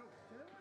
Cool. Yeah.